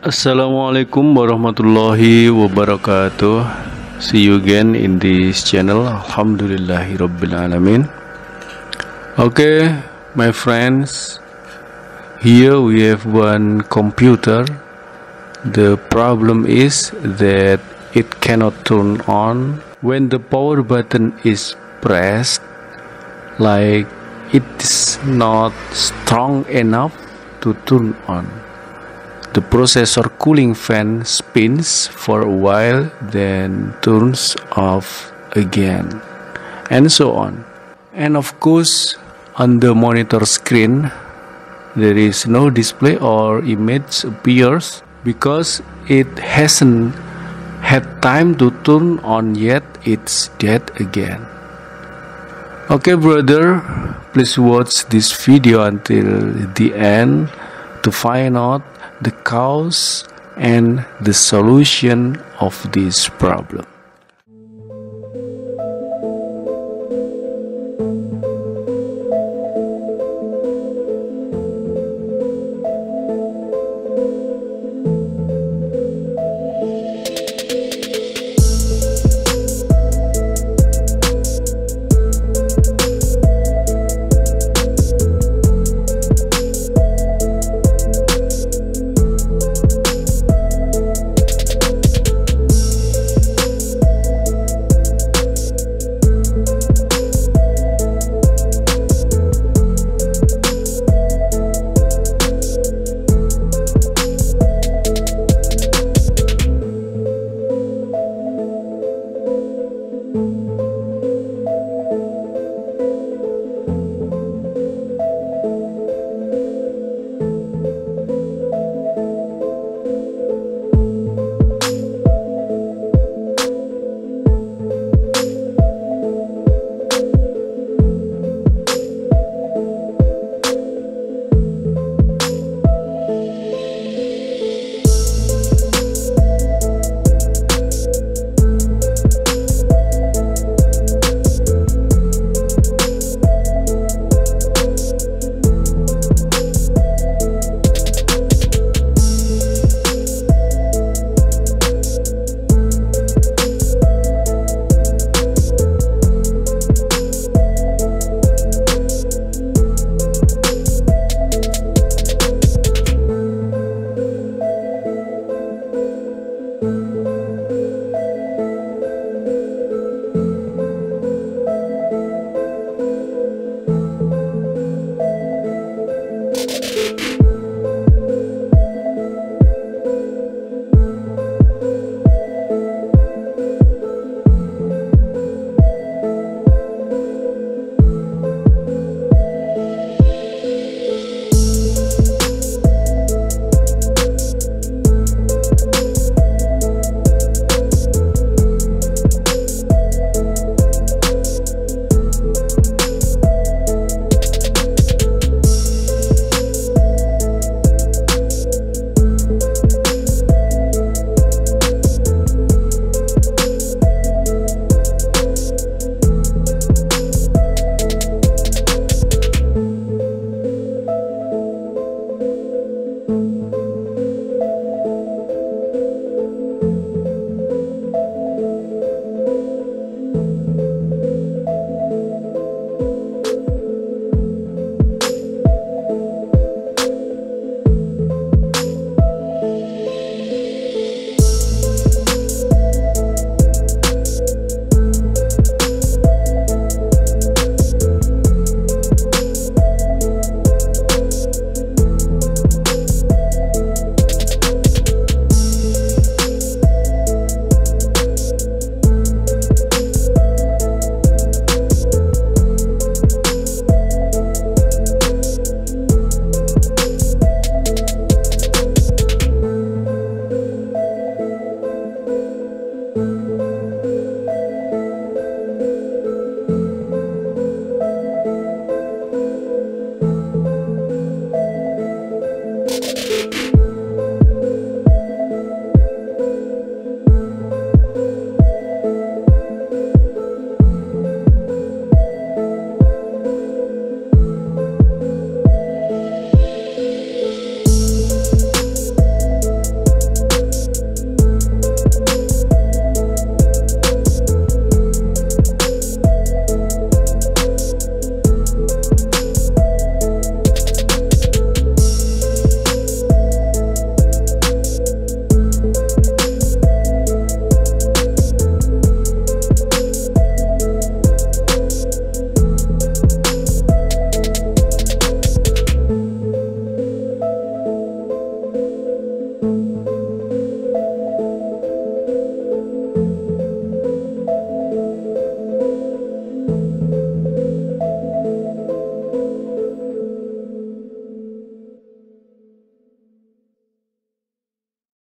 Assalamualaikum warahmatullahi wabarakatuh. See you again in this channel. Alhamdulillahi Rabbil Alamin. Okay my friends Here we have one computer. The problem is that it cannot turn on. When the power button is pressed Like it's not strong enough to turn on the processor cooling fan spins for a while, then turns off again, and so on. And of course, on the monitor screen, there is no display or image appears because it hasn't had time to turn on yet, it's dead again. Okay, brother, please watch this video until the end to find out the cause and the solution of this problem.